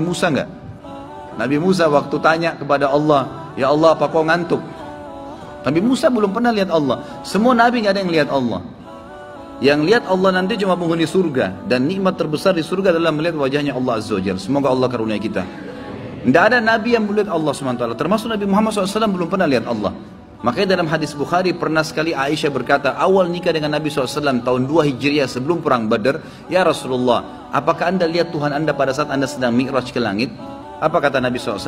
Musa enggak? Nabi Musa waktu tanya kepada Allah, Ya Allah apa kau ngantuk? Nabi Musa belum pernah lihat Allah. Semua Nabi nggak ada yang lihat Allah. Yang lihat Allah nanti cuma penghuni surga. Dan nikmat terbesar di surga adalah melihat wajahnya Allah Azza wa Semoga Allah karunia kita. Tidak ada Nabi yang melihat Allah SWT. Termasuk Nabi Muhammad SAW belum pernah lihat Allah. Makanya dalam hadis Bukhari pernah sekali Aisyah berkata, awal nikah dengan Nabi SAW tahun 2 Hijriah sebelum perang Badar, Ya Rasulullah, apakah anda lihat Tuhan anda pada saat anda sedang mi'raj ke langit? Apa kata Nabi SAW?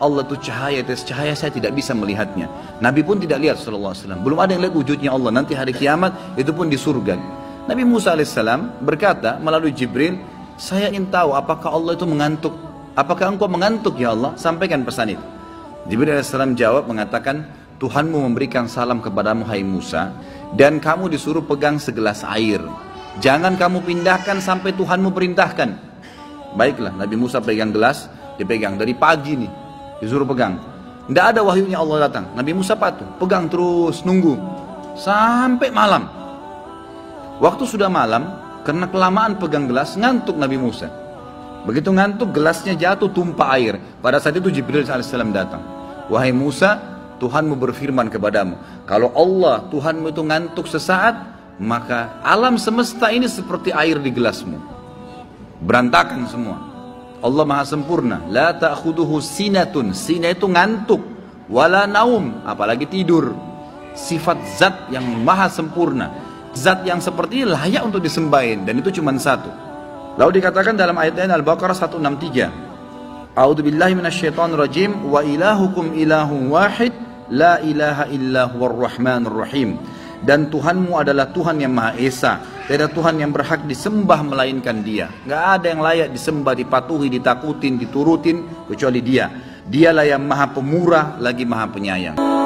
Allah itu cahaya, tes cahaya saya tidak bisa melihatnya. Nabi pun tidak lihat SAW. Belum ada yang lihat wujudnya Allah. Nanti hari kiamat itu pun di surga. Nabi Musa AS berkata melalui Jibril, saya ingin tahu apakah Allah itu mengantuk. Apakah engkau mengantuk ya Allah? Sampaikan pesan itu. Jibril AS jawab mengatakan, Tuhanmu memberikan salam kepadamu hai Musa dan kamu disuruh pegang segelas air. Jangan kamu pindahkan sampai Tuhanmu perintahkan. Baiklah, Nabi Musa pegang gelas, dipegang. Dari pagi nih disuruh pegang. Tidak ada wahyunya Allah datang. Nabi Musa patuh pegang terus nunggu. Sampai malam. Waktu sudah malam karena kelamaan pegang gelas ngantuk Nabi Musa. Begitu ngantuk gelasnya jatuh tumpah air. Pada saat itu Jibril AS datang. Wahai Musa Tuhanmu berfirman kepadamu kalau Allah Tuhanmu itu ngantuk sesaat maka alam semesta ini seperti air di gelasmu berantakan semua Allah Maha sempurna. La ta'khuduhu sinatun. Sina itu ngantuk. Wala naum. Apalagi tidur. Sifat zat yang maha sempurna. Zat yang seperti ini layak untuk disembahin. Dan itu cuma satu. Lalu dikatakan dalam ayat lain Al-Baqarah 163. A'udzu billahi minasyaitonir rajim wa ilahukum ilahun wahid la ilaha illa huwar rahmanur rahim dan Tuhanmu adalah Tuhan yang Maha Esa. Tidak ada Tuhan yang berhak disembah melainkan Dia. Gak ada yang layak disembah, dipatuhi, ditakutin, diturutin kecuali Dia. Dialah yang Maha Pemurah lagi Maha Penyayang.